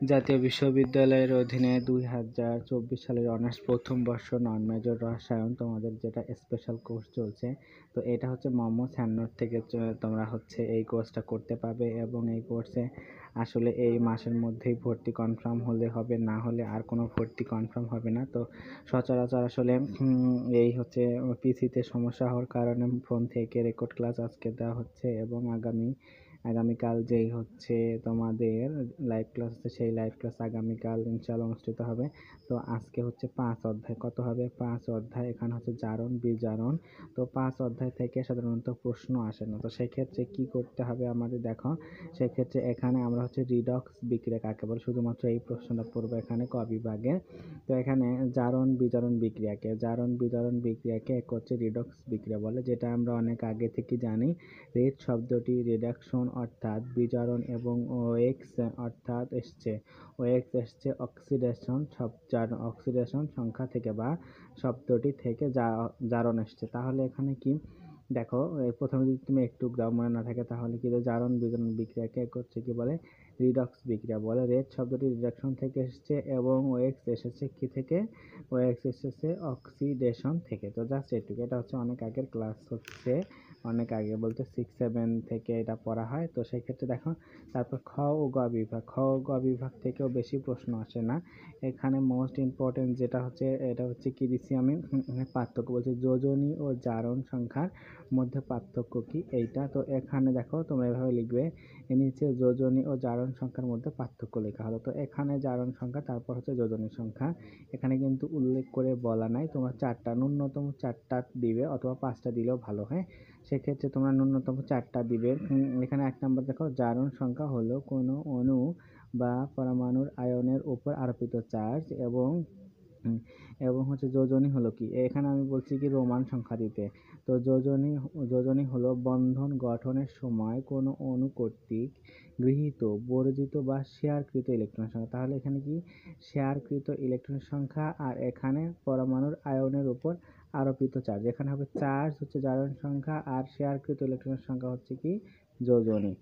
জাতীয় বিশ্ববিদ্যালয়ের অধীনে দুই হাজার চব্বিশ সালের অনার্স প্রথম বর্ষ নন মেজর রসায়ন তোমাদের যেটা স্পেশাল কোর্স চলছে, তো এটা হচ্ছে মোহাম্মদ স্যান্নর থেকে তোমরা হচ্ছে এই কোর্সটা করতে পারবে এবং এই কোর্সে আসলে এই মাসের মধ্যেই ভর্তি কনফার্ম হলে হবে, না হলে আর কোনো ভর্তি কনফার্ম হবে না। তো সচরাচর আসলে এই হচ্ছে পিসিতে সমস্যা হওয়ার কারণে ফোন থেকে রেকর্ড ক্লাস আজকে দেওয়া হচ্ছে এবং আগামী আগামীকাল যেই হচ্ছে তোমাদের লাইভ ক্লাস আছে সেই লাইভ ক্লাস আগামীকাল ইনশাআল্লাহ অনুষ্ঠিত হবে। তো আজকে হচ্ছে পাঁচ অধ্যায়। কত হবে? পাঁচ অধ্যায়। এখানে হচ্ছে জারণ, বিজারণ। তো পাঁচ অধ্যায় থেকে সাধারণত প্রশ্ন আসে না। তো সেক্ষেত্রে কি করতে হবে আমাদের? দেখো, সেক্ষেত্রে এখানে আমরা হচ্ছে রিডক্স বিক্রিয়া কাকে বলে? শুধুমাত্র এই প্রশ্নটা পড়ব এখানে ক বিভাগে তো এখানে জারণ, বিজারণ বিক্রিয়াকে। জারণ, বিজারণ বিক্রিয়াকে এক হচ্ছে রিডক্স বিক্রিয়া বলে, যেটা আমরা অনেক আগে থেকে জানি। রেড শব্দটি রিডাকশন অর্থাৎ বিজারণ এবং ওএক্স অর্থাৎ এসছে। ওএক্স এসছে অক্সিডেশন অক্সিডেশন সংখ্যা থেকে বা শব্দটি থেকে যা- জারণ এসছে। তাহলে এখানে কি? দেখো প্রথমে যদি তুমি একটু গ্রাম মনে না থাকে, তাহলে কি জারণ বিজারণ বিক্রিয়াকে হচ্ছে কি বলে? রিডক্স বিক্রিয়া বলে। রেড শব্দটি রিডাকশন থেকে এসেছে এবং ওএক্স এসেছে কি থেকে? ওএক্স এসেছে অক্সিডেশন থেকে। তো জাস্ট এটুকু। এটা হচ্ছে অনেক আগের ক্লাস হচ্ছে অনেক আগে বলতে সিক্স সেভেন থেকে এটা পড়া হয়। তো সেক্ষেত্রে দেখো, তারপর খ ও গ বিভাগ। খ ও গ বিভাগ থেকেও বেশি প্রশ্ন আসে না। এখানে মোস্ট ইম্পর্টেন্ট যেটা হচ্ছে, এটা হচ্ছে কি দিচ্ছি আমি? পার্থক্য বলছি যোজনী ও জারণ সংখ্যার মধ্যে পার্থক্য কি এইটা? তো এখানে দেখো তোমরা এভাবে লিখবে। নিচে যোজনী ও জারণ সংখ্যার মধ্যে পার্থক্য লেখা হলো। তো এখানে জারণ সংখ্যা, তারপর হচ্ছে যোজনী সংখ্যা। এখানে কিন্তু উল্লেখ করে বলা নাই, তোমরা চারটা, ন্যূনতম চারটা দিবে অথবা পাঁচটা দিলেও ভালো, হয়? সেক্ষেত্রে তোমরা ন্যূনতম চারটা দিবে। এখানে এক নম্বর দেখো, জারণ সংখ্যা হলো কোনো অণু বা পরমাণুর আয়নের উপর আরোপিত চার্জ এবং এবং হচ্ছে যোজনী হলো কি? এখানে আমি বলছি কি রোমান সংখ্যা দিতে তো যোজনী যোজনী হলো বন্ধন গঠনের সময় কোনো অণু কর্তৃক গৃহীত, বর্জিত বা শেয়ারকৃত ইলেকট্রন সংখ্যা। তাহলে এখানে কি? শেয়ারকৃত ইলেকট্রন সংখ্যা আর এখানে পরমাণুর আয়নের উপর আরোপিত চার্জ। এখানে হবে চার্জ হচ্ছে জারণ সংখ্যা আর শেয়ারকৃত ইলেকট্রনের সংখ্যা হচ্ছে কি? যোজনী।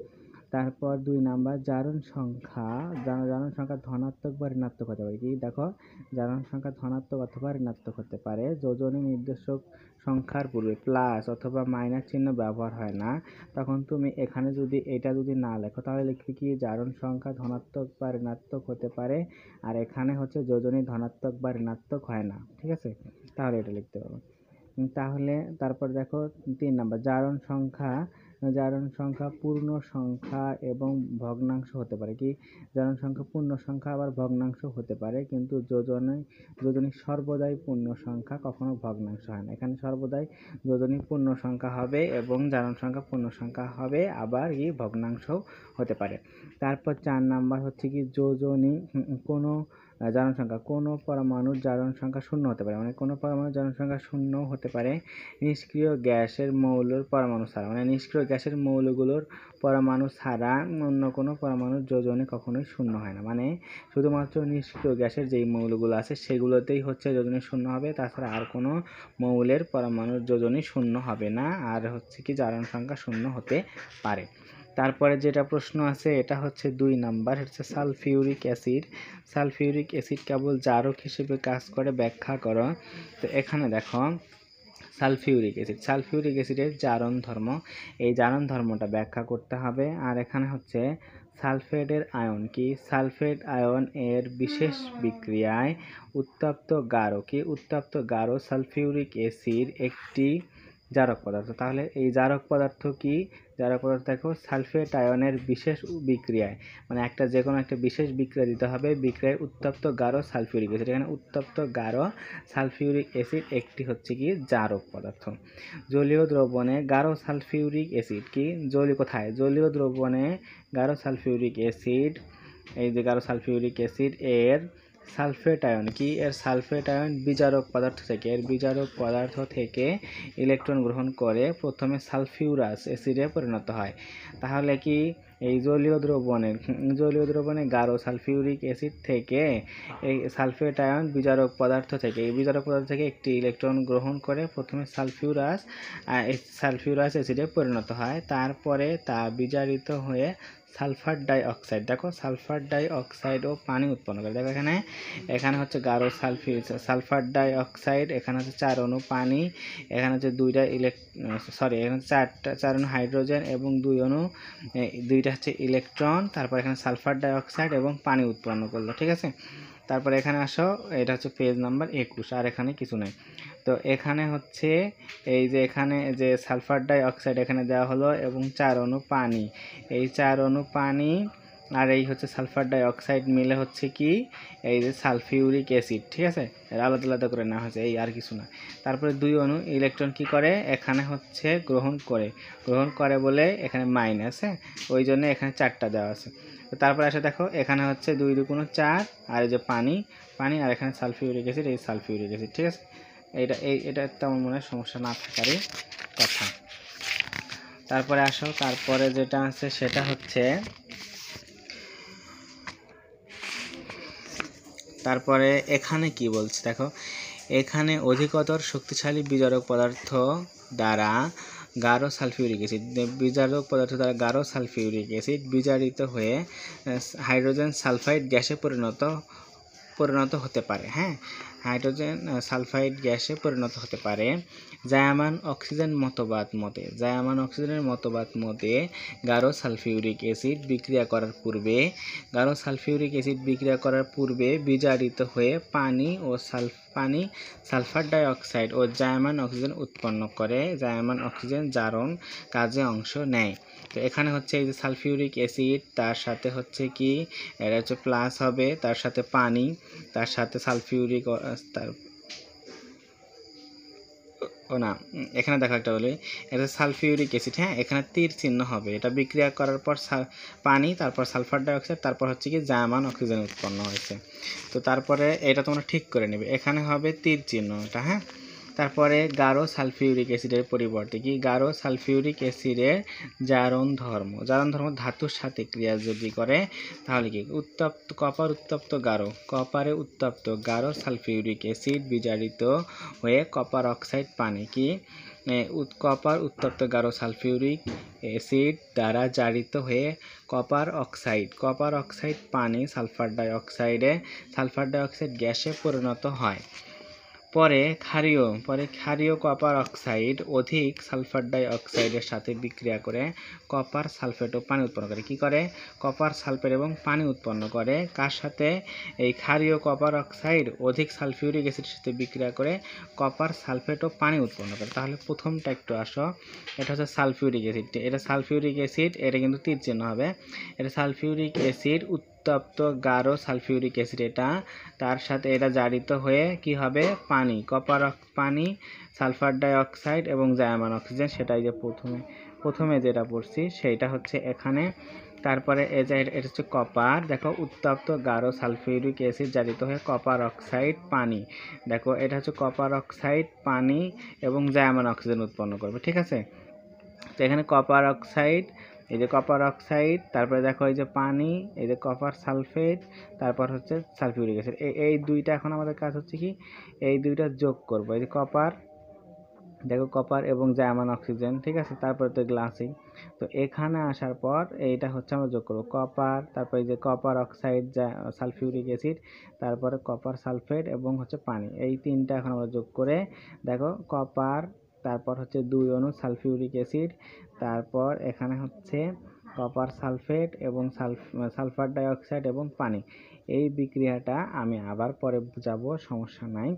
তারপর দুই নাম্বার, জারণ সংখ্যা। জারণ সংখ্যা ধনাত্মক বা ঋণাত্মক হতে পারে। কি? দেখো, জারণ সংখ্যা ধনাত্মক অথবা ঋণাত্মক হতে পারে। যোজনী নির্দেশক সংখ্যার পূর্বে প্লাস অথবা মাইনাস চিহ্ন ব্যবহার হয় না। তখন তুমি এখানে যদি এটা যদি না লেখো, তাহলে লিখবে কি? জারণ সংখ্যা ধনাত্মক বা ঋণাত্মক হতে পারে। আর এখানে হচ্ছে যোজনী ধনাত্মক বা ঋণাত্মক হয় না। ঠিক আছে? তাহলে এটা লিখতে পারব তাহলে, তারপর দেখো, তিন নাম্বার, জারণ সংখ্যা জারণ সংখ্যা পূর্ণ সংখ্যা এবং ভগ্নাংশ হতে পারে। কি? জারণ সংখ্যা পূর্ণ সংখ্যা আবার ভগ্নাংশ হতে পারে, কিন্তু যোজনে যোজনী সর্বদাই পূর্ণ সংখ্যা কখনো ভগ্নাংশ হয় না। এখানে সর্বদাই যোজনী পূর্ণ সংখ্যা হবে এবং জারণ সংখ্যা পূর্ণ সংখ্যা হবে, আবার কি? ভগ্নাংশও হতে পারে। তারপর চার নাম্বার হচ্ছে কি? যোজনী কোনো জারণ সংখ্যা কোনো পরমাণুর জারণ সংখ্যা শূন্য হতে পারে। মানে কোনো পরমাণুর জারণ সংখ্যা শূন্য হতে পারে নিষ্ক্রিয় গ্যাসের মৌলের পরমাণু ছাড়া। মানে নিষ্ক্রিয় গ্যাসের মৌলগুলোর পরমাণু ছাড়া অন্য কোনো পরমাণুর যোজনে কখনোই শূন্য হয় না। মানে শুধুমাত্র নিষ্ক্রিয় গ্যাসের যেই মৌলগুলো আছে, সেগুলোতেই হচ্ছে যোজনী শূন্য হবে। তাছাড়া আর কোনো মৌলের পরমাণুর যোজনী শূন্য হবে না। আর হচ্ছে কি জারণ সংখ্যা শূন্য হতে পারে। তারপরে যেটা প্রশ্ন আছে, এটা হচ্ছে দুই নাম্বার হচ্ছে সালফিউরিক অ্যাসিড। সালফিউরিক অ্যাসিড কেবল জারক হিসেবে কাজ করে, ব্যাখ্যা করো। তো এখানে দেখো, সালফিউরিক অ্যাসিড। সালফিউরিক অ্যাসিডের জারণ ধর্ম, এই জারণ ধর্মটা ব্যাখ্যা করতে হবে। আর এখানে হচ্ছে সালফেটের আয়ন কি? সালফেট আয়ন এর বিশেষ বিক্রিয়ায় উত্তপ্ত গাঢ় কি? উত্তপ্ত গাঢ় সালফিউরিক অ্যাসিড একটি জারক পদার্থ। তাহলে এই জারক পদার্থ কি? জারক পদার্থ দেখো সালফেট আয়নের বিশেষ বিক্রিয়ায়। মানে একটা যে কোনো একটা বিশেষ বিক্রিয়া দিতে হবে। বিক্রিয়ায় উত্তপ্ত গাঢ় সালফিউরিক অ্যাসিড এখানে উত্তপ্ত গাঢ় সালফিউরিক অ্যাসিড একটি হচ্ছে কি? জারক পদার্থ। জলীয় দ্রবণে গাঢ় সালফিউরিক অ্যাসিড কি? জলীয় কোথায়? জলীয় দ্রবণে গাঢ় সালফিউরিক অ্যাসিড এই যে গাঢ় সালফিউরিক অ্যাসিড এর সালফেট আয়ন, কি? এর সালফেট আয়ন বিজারক পদার্থ থেকে। এর বিজারক পদার্থ থেকে ইলেকট্রন গ্রহণ করে প্রথমে সালফিউরাস অ্যাসিডে পরিণত হয়। তাহলে কি এই জলীয় দ্রবণের জলীয় দ্রবণে গাঢ় সালফিউরিক অ্যাসিড থেকে এই সালফেট আয়ন বিজারক পদার্থ থেকে এই বিজারক পদার্থ থেকে একটি ইলেকট্রন গ্রহণ করে প্রথমে সালফিউরাস সালফিউরাস অ্যাসিডে পরিণত হয়। তারপরে তা বিজারিত হয়ে সালফার ডাই অক্সাইড দেখো সালফার ডাই অক্সাইড ও পানি উৎপন্ন করে। দেখো এখানে এখানে হচ্ছে গাঢ় সালফি সালফার ডাই অক্সাইড এখানে হচ্ছে চার অণু পানি এখানে হচ্ছে দুইটা ইলেক সরি এখানে চারটা চার অণু হাইড্রোজেন এবং দুই অণু এ, দুইটা হচ্ছে ইলেকট্রন তারপর এখানে সালফার ডাইঅক্সাইড এবং পানি উৎপন্ন করল, ঠিক আছে? তারপরে এখানে আসো, এটা হচ্ছে পেজ নাম্বার একুশ, আর এখানে কিছু নাই। তো এখানে হচ্ছে এই যে এখানে যে সালফার ডাইঅক্সাইড এখানে দেওয়া হলো এবং চার অণু পানি, এই চার অণু পানি আর এই হচ্ছে সালফার ডাইঅক্সাইড মিলে হচ্ছে কি? এই যে সালফিউরিক অ্যাসিড, ঠিক আছে? আলাদা আলাদা করে নেওয়া হয়েছে, এই আর কিছু না। তারপরে দুই অণু, ইলেকট্রন কি করে? এখানে হচ্ছে গ্রহণ করে। গ্রহণ করে বলে এখানে মাইনাস হ্যাঁ? ওই জন্য এখানে চারটা দেওয়া আছে। তো তারপরে আসে দেখো, এখানে হচ্ছে দুই দুগুণ চার আর এই যে পানি পানি আর এখানে সালফিউরিক অ্যাসিড, এই সালফিউরিক অ্যাসিড, ঠিক আছে? এইটা, এই, এটা তেমন মনে সমস্যা না থাকারই কথা। তারপরে আসো, তারপরে যেটা আছে সেটা হচ্ছে তারপরে এখানে কি বলছে? দেখো, এখানে অধিকতর শক্তিশালী বিজারক পদার্থ দ্বারা গাঢ় সালফিউরিক অ্যাসিড, বিজারক পদার্থ দ্বারা গাঢ় সালফিউরিক অ্যাসিড বিজারিত হয়ে হাইড্রোজেন সালফাইড গ্যাসে পরিণত পরিণত হতে পারে হ্যাঁ? হাইড্রোজেন সালফাইড গ্যাসে পরিণত হতে পারে। জায়ামান অক্সিজেন মতবাদ মতে, জায়ামান অক্সিজেনের মতবাদ মতে গাঢ় সালফিউরিক অ্যাসিড বিক্রিয়া করার পূর্বে গাঢ় সালফিউরিক অ্যাসিড বিক্রিয়া করার পূর্বে বিজারিত হয়ে পানি ও সালফ, পানি সালফার ডাই অক্সাইড ও জায়মান অক্সিজেন উৎপন্ন করে। জায়মান অক্সিজেন জারণ কাজে অংশ নেয়। তো এখানে হচ্ছে এই যে সালফিউরিক অ্যাসিড, তার সাথে হচ্ছে কি, এটা হচ্ছে প্লাস হবে, তার সাথে পানি, তার সাথে সালফিউরিক তার, ও না এখানে দেখো একটা বলি, এটা সালফিউরিক অ্যাসিড হ্যাঁ এখানে তীর চিহ্ন হবে, এটা বিক্রিয়া করার পর পানি, তারপর সালফার ডাইঅক্সাইড, তারপর হচ্ছে কি জায়মান অক্সিজেন উৎপন্ন হয়েছে। তো তারপরে এটা তোমরা ঠিক করে নেবে, এখানে হবে তীর চিহ্ন এটা হ্যাঁ? তারপরে গারো সালফিউরিক অ্যাসিডের পরিবর্তে কি? গারো সালফিউরিক অ্যাসিডের জারণ ধর্ম। জারণ ধর্ম ধাতুর সাথে ক্রিয়া যদি করে, তাহলে কি? উত্তপ্ত, কপার উত্তপ্ত গারো। কপারে উত্তপ্ত গারো সালফিউরিক অ্যাসিড বিজারিত হয়ে কপার অক্সাইড পানি কি? কপার উত্তপ্ত গারো সালফিউরিক অ্যাসিড দ্বারা জারিত হয়ে কপার অক্সাইড কপার অক্সাইড পানি সালফার ডাই অক্সাইডে, সালফার ডাই অক্সাইড গ্যাসে পরিণত হয়। পরে ক্ষারীয় পরে ক্ষারীয় কপার অক্সাইড অধিক সালফার ডাই অক্সাইডের সাথে বিক্রিয়া করে কপার সালফেট ও পানি উৎপন্ন করে। কি করে? কপার সালফেট এবং পানি উৎপন্ন করে। কার সাথে? এই ক্ষারীয় কপার অক্সাইড অধিক সালফিউরিক অ্যাসিডের সাথে বিক্রিয়া করে কপার সালফেট ও পানি উৎপন্ন করে। তাহলে প্রথমটা একটু আসো। এটা হচ্ছে সালফিউরিক অ্যাসিড এটা সালফিউরিক অ্যাসিড এটা কিন্তু তীর চিহ্ন হবে। এটা সালফিউরিক অ্যাসিড উত্তপ্ত গাঢ় সালফিউরিক অ্যাসিড এটা। তার সাথে এটা জারিত হয়ে কি হবে? পানি, কপার পানি, সালফার ডাই অক্সাইড এবং জায়ামান অক্সিজেন, সেটাই যে প্রথমে প্রথমে যেটা পড়ছি সেইটা হচ্ছে এখানে। তারপরে এই যে এটা হচ্ছে কপার। দেখো, উত্তপ্ত গাঢ় সালফিউরিক অ্যাসিড জারিত হয়ে কপার অক্সাইড, পানি। দেখো, এটা হচ্ছে কপার অক্সাইড, পানি এবং জায়ামান অক্সিজেন উৎপন্ন করবে, ঠিক আছে? তো এখানে কপার অক্সাইড এই যে কপার অক্সাইড তারপরে দেখো এই যে পানি, এই যে কপার সালফেট তারপর হচ্ছে সালফিউরিক অ্যাসিড এই এই দুইটা এখন আমাদের কাজ হচ্ছে কি? এই দুইটা যোগ করব। এই যে কপার দেখো কপার এবং জায়মান অক্সিজেন ঠিক আছে? তারপরে তো গ্লাসিং তো এখানে আসার পর এইটা হচ্ছে আমরা যোগ করব। কপার তারপরে এই যে কপার অক্সাইড যা সালফিউরিক অ্যাসিড তারপরে কপার সালফেট এবং হচ্ছে পানি। এই তিনটা এখন আমরা যোগ করে দেখো কপার তারপর হচ্ছে দুই অণু সালফিউরিক অ্যাসিড, তারপর এখানে হচ্ছে কপার সালফেট এবং সালফার ডাইঅক্সাইড এবং পানি। এই বিক্রিয়াটা আমি আবার পরে বুঝাবো, সমস্যা নাই।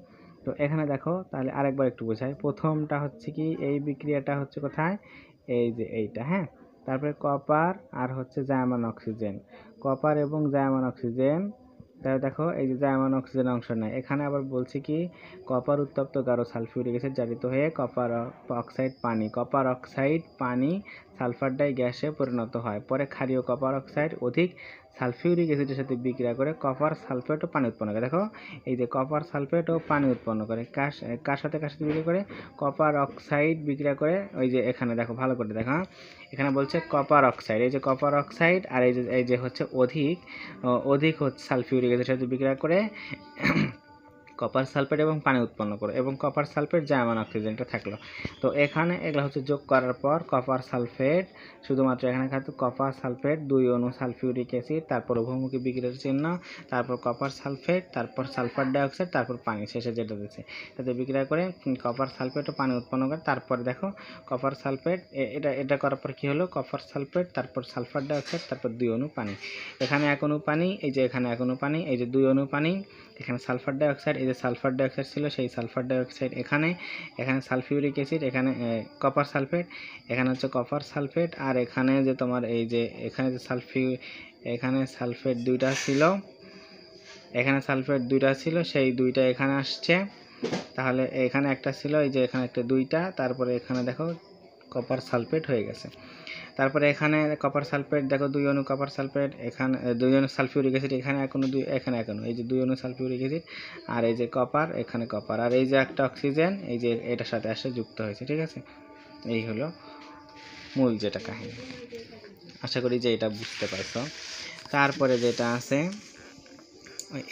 তো এখানে দেখো, তাহলে আরেকবার একটু বোঝাই। প্রথমটা হচ্ছে কি, এই বিক্রিয়াটা হচ্ছে কোথায়? এই যে এইটা হ্যাঁ? তারপরে কপার আর হচ্ছে জায়মান অক্সিজেন। কপার এবং জায়মান অক্সিজেন তাহলে দেখো, এই যে জায়মান অক্সিজেন অংশ নেয়। এখানে আবার বলছি কি, কপার উত্তপ্ত গাঢ় সালফিউরিক অ্যাসিড জারিত হয়ে কপার অক্সাইড পানি, কপার অক্সাইড পানি সালফার ডাই গ্যাসে পরিণত হয়। পরে ক্ষারীয় কপার অক্সাইড অধিক সালফিউরিক অ্যাসিডের সাথে বিক্রিয়া করে কপার সালফেট ও পানি উৎপন্ন করে। দেখো, এই যে কপার সালফেট ও পানি উৎপন্ন করে। কার কার সাথে কার সাথে বিক্রিয়া করে? কপার অক্সাইড বিক্রিয়া করে। ওই যে এখানে দেখো, ভালো করে দেখো হ্যাঁ? এখানে বলছে কপার অক্সাইড এই যে কপার অক্সাইড আর এই যে এই যে হচ্ছে অধিক অধিক হচ্ছে সালফিউরিক অ্যাসিডের সাথে বিক্রিয়া করে। কপার সালফেট এবং পানি উৎপন্ন করে এবং কপার সালফেট জার্মান অক্সিজেনটা থাকল। তো এখানে এগুলো হচ্ছে যোগ করার পর কপার সালফেট শুধুমাত্র এখানে খাতে কপার সালফেট দুই অণু সালফিউরিক অ্যাসিড তারপর উভমুখী বিক্রিয়ার চিহ্ন, তারপর কপার সালফেট তারপর সালফার ডাইঅক্সাইড তারপর পানি শেষে যেটা দিচ্ছে। তাতে বিক্রিয়া করে কপার সালফেট ও পানি উৎপন্ন করে, তারপর দেখো কপার সালফেট এটা এটা করার পর কি হলো? কপার সালফেট তারপর সালফার ডাইঅক্সাইড তারপর দুই অণু পানি। এখানে এক অণু পানি, এই যে এখানে এক অণু পানি, এই যে দুই অণু পানি, এখানে সালফার ডাইঅক্সাইড যে সালফার ডাইঅক্সাইড ছিল, সেই সালফার ডাইঅক্সাইড এখানে এখানে সালফিউরিক অ্যাসিড, এখানে কপার সালফেট, এখানে হচ্ছে কপার সালফেট, আর এখানে যে তোমার এই যে, এখানে যে সালফিউ এখানে সালফেট দুইটা ছিল, এখানে সালফেট দুইটা ছিল, সেই দুইটা এখানে আসছে। তাহলে এখানে একটা ছিল, এই যে এখানে একটা দুইটা, তারপরে এখানে দেখো কপার সালফেট হয়ে গেছে। তারপরে এখানে কপার সালফেট দেখো দুই অণু কপার সালফেট এখানে দুই অণু সালফিউরিক অ্যাসিড এখানে অণু, দুই, এখানে অণু, এই যে দুই অণু সালফিউরিক অ্যাসিড আর এই যে কপার এখানে কপার আর এই যে একটা অক্সিজেন এই যে এটার সাথে আসে যুক্ত হয়েছে, ঠিক আছে? এই হলো মূল যেটা কাহিনী। আশা করি যে এটা বুঝতে পারছ। তারপরে যেটা আছে,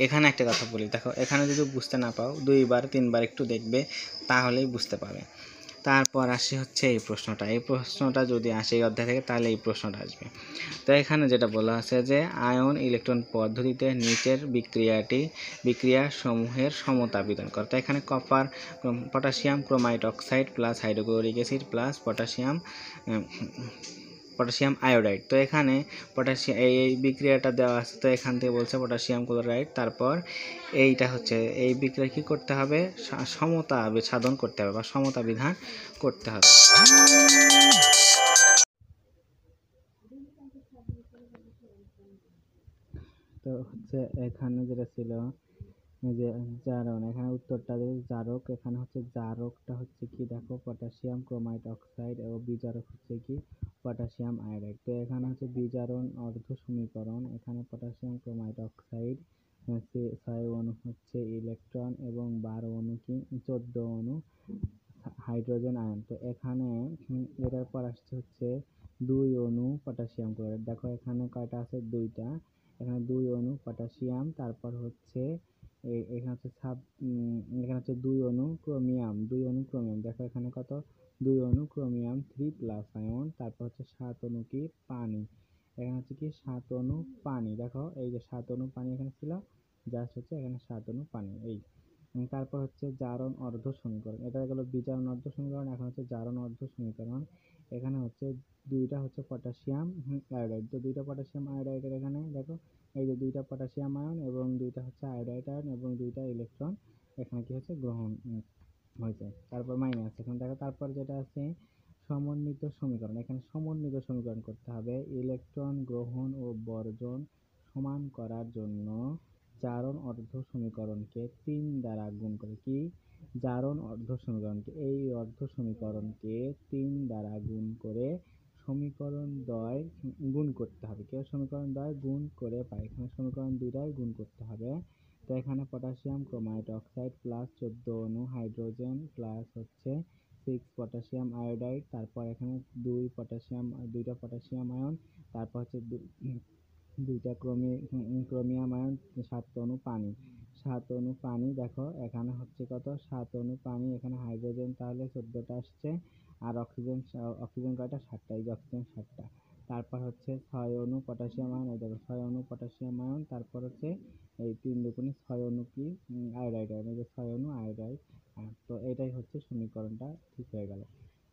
এখানে একটা কথা বলি, দেখো, এখানে যদি বুঝতে না পাও, দুইবার, তিনবার একটু দেখবে, তাহলেই বুঝতে পারবে। তারপর আসে হচ্ছে এই প্রশ্নটা। এই প্রশ্নটা যদি আসে এই অধ্যায় থেকে, তাহলে এই প্রশ্নটা আসবে। তো এখানে যেটা বলা আছে যে, আয়ন ইলেকট্রন পদ্ধতিতে নিচের বিক্রিয়াটি, বিক্রিয়া সমূহের সমতা বিধান করে। তো এখানে copper potassium chromite oxide plus hydrochloric acid plus potassium potassium iodide. তো এখানে পটাশিয়াম, এই বিক্রিয়াটা দেওয়া আছে, তো এখান থেকে বলছে পটাশিয়াম ক্লোরাইড। তারপর এইটা হচ্ছে, এই বিক্রিয়া কী করতে হবে? সমতা সাধন করতে হবে বা সমতা বিধান করতে হবে। তো হচ্ছে এখানে যেটা ছিল যে, জারণ, এখানে উত্তরটা যে জারক, এখানে হচ্ছে জারকটা হচ্ছে কি? দেখো, পটাশিয়াম ক্রোমাইট অক্সাইড এবং বিজারক হচ্ছে কি? Potassium iodide. তো এখানে হচ্ছে বিজারণ অর্ধ সমীকরণ, এখানে পটাশিয়াম ক্রোমাইট অক্সাইড ছয় অণু হচ্ছে ইলেকট্রন এবং বারো অণু কি? চোদ্দ অণু হাইড্রোজেন আয়ন। তো এখানে এটার পর আসছে হচ্ছে দুই অণু পটাশিয়াম ক্লোরাইড। দেখো, এখানে কয়টা আছে? দুইটা। এখানে দুই অণু পটাশিয়াম, তারপর হচ্ছে এখানে হচ্ছে সাব এখানে হচ্ছে দুই অণু ক্রোমিয়াম, দুই অণু ক্রোমিয়াম। দেখো এখানে কত? দুই অণু ক্রোমিয়াম থ্রি প্লাস আয়ন তারপর হচ্ছে সাত অণু কি? পানি। এখানে হচ্ছে কি? সাত অণু পানি। দেখো, এই যে সাত অণু পানি এখানে ছিল জাস্ট হচ্ছে এখানে সাত অণু পানি, এই। তারপর হচ্ছে জারণ অর্ধ সমীকরণ। এটা গেল বিজারণ অর্ধ সমীকরণ, এখন হচ্ছে জারণ অর্ধ সমীকরণ। এখানে হচ্ছে দুইটা হচ্ছে পটাশিয়াম আয়োডাইড তো দুইটা পটাশিয়াম আয়োডাইডের এখানে, দেখো এই যে দুইটা পটাশিয়াম আয়ন এবং দুইটা হচ্ছে আয়োডাইড আয়ন এবং দুইটা ইলেকট্রন, এখানে কি হচ্ছে গ্রহণ হয়েছে। তারপর মাইনাস এখানে দেখো তারপর যেটা আছে, সমন্বিত সমীকরণ। এখানে সমন্বিত সমীকরণ করতে হবে। ইলেকট্রন গ্রহণ ও বর্জন সমান করার জন্য জারণ অর্ধ সমীকরণকে তিন দ্বারা গুণ করে কি? জারণ অর্ধ সমীকরণকে। এই অর্ধ সমীকরণকে তিন দ্বারা গুণ করে সমীকরণ দ্বয় গুণ করতে হবে। কেউ সমীকরণ দ্বয় গুণ করে পায় এখানে সমীকরণ দুইটাই গুণ করতে হবে। তো এখানে পটাশিয়াম ক্রোমাইট অক্সাইড প্লাস চোদ্দ অণু হাইড্রোজেন প্লাস হচ্ছে সিক্স পটাশিয়াম আয়োডাইড, তারপর এখানে দুই পটাশিয়াম, দুইটা পটাশিয়াম আয়ন, তারপর হচ্ছে দুইটা ক্রোমি, ক্রোমিয়াম আয়ন, সাত অণু পানি। সাত অণু পানি দেখো, এখানে হচ্ছে কত? সাত অণু পানি, এখানে হাইড্রোজেন তাহলে চোদ্দোটা আসছে। আর অক্সিজেন অক্সিজেন কয়টা? সাতটা। এই যে অক্সিজেন সাতটা। তারপর হচ্ছে ছয় অণু পটাশিয়াম আয়ন এই দেখো, ছয় অণু পটাশিয়াম আয়ন তারপর হচ্ছে এই তিন দুগুণে ছয় অণু কি? আয়োডাইড আয়ন এই যে ছয় অণু আয়োডাইড। তো এটাই হচ্ছে সমীকরণটা ঠিক হয়ে গেল।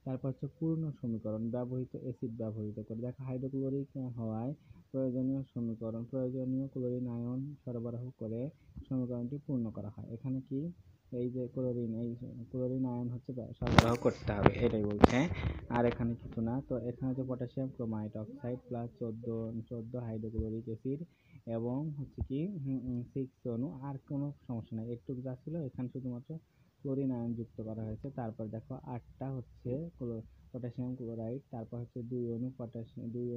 তারপর হচ্ছে পূর্ণ সমীকরণ, ব্যবহৃত অ্যাসিড ব্যবহৃত করে। দেখো হাইড্রোক্লোরিক হওয়ায় প্রয়োজনীয় সমীকরণ, প্রয়োজনীয় ক্লোরিন আয়ন সরবরাহ করে সমীকরণটি পূর্ণ করা হয়। এখানে কি? এই যে ক্লোরিন, এই ক্লোরিন আয়ন হচ্ছে সরবরাহ করতে হবে, এটাই বলছে আর এখানে কিছু না, তো এখানে হচ্ছে পটাশিয়াম ক্রোমাইট অক্সাইড প্লাস চোদ্দ চোদ্দ হাইড্রোক্লোরিক অ্যাসিড এবং হচ্ছে কি সিক্স অণু, আর কোনো সমস্যা নাই। একটু যা ছিল, এখানে শুধুমাত্র ক্লোরিন আয়ন যুক্ত করা হয়েছে। তারপর দেখো আটটা হচ্ছে পটাশিয়াম ক্লোরাইড, তারপর হচ্ছে দুই অণু পটাশিয়াম দুই